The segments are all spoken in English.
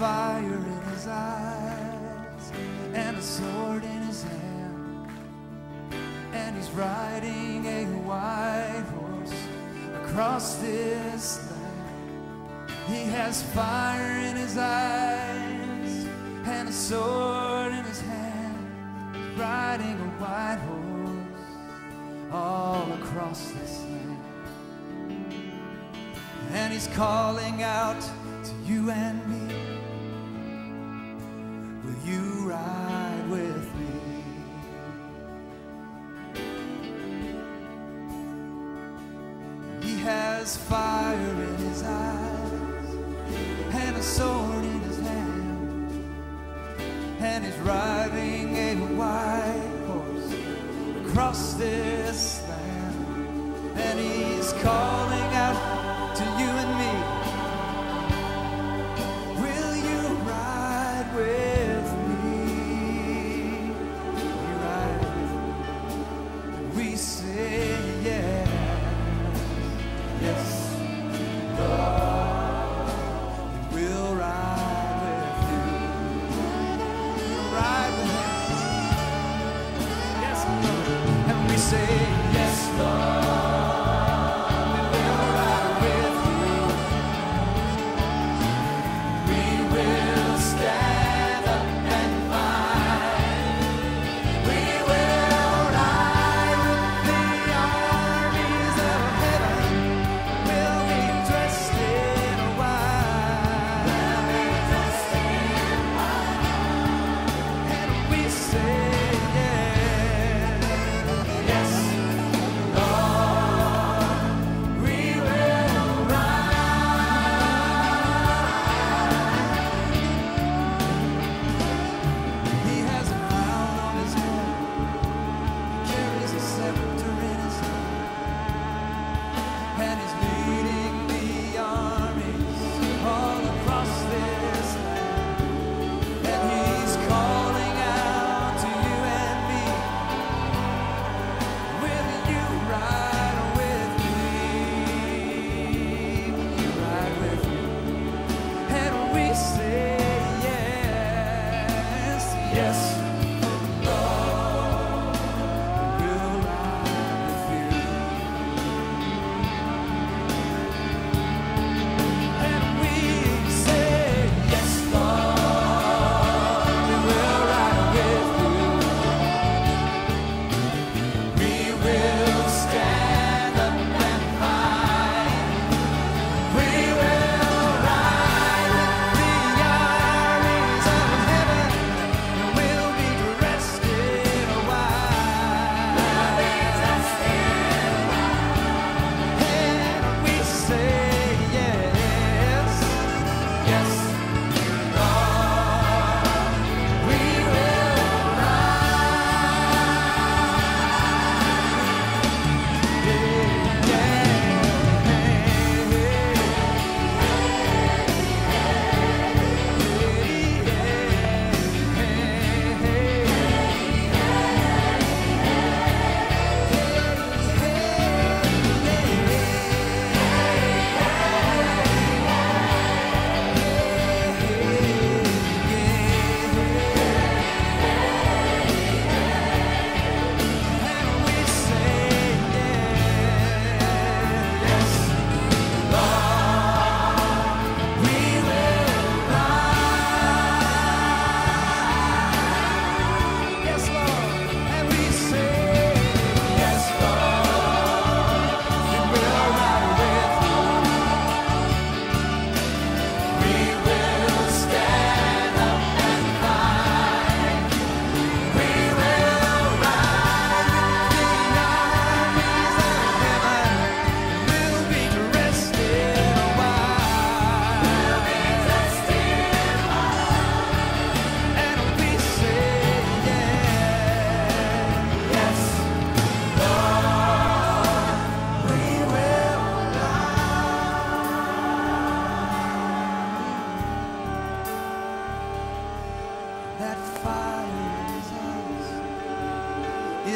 fire in his eyes and a sword in his hand. And he's riding a white horse across this land. He has fire in his eyes and a sword in his hand. He's riding a white horse all across this land. And he's calling out to you and me. Will you ride with me? He has fire in his eyes and a sword in his hand, and he's riding a white horse across this land, and he's calling. star. Yes.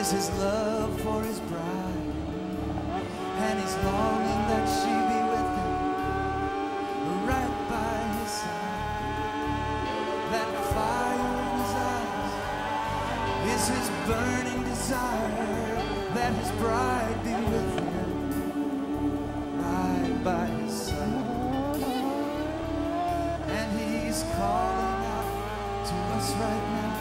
is his love for his bride, and he's longing that she be with him, right by his side. That fire in his eyes is his burning desire that his bride be with him, right by his side. And he's calling out to us right now.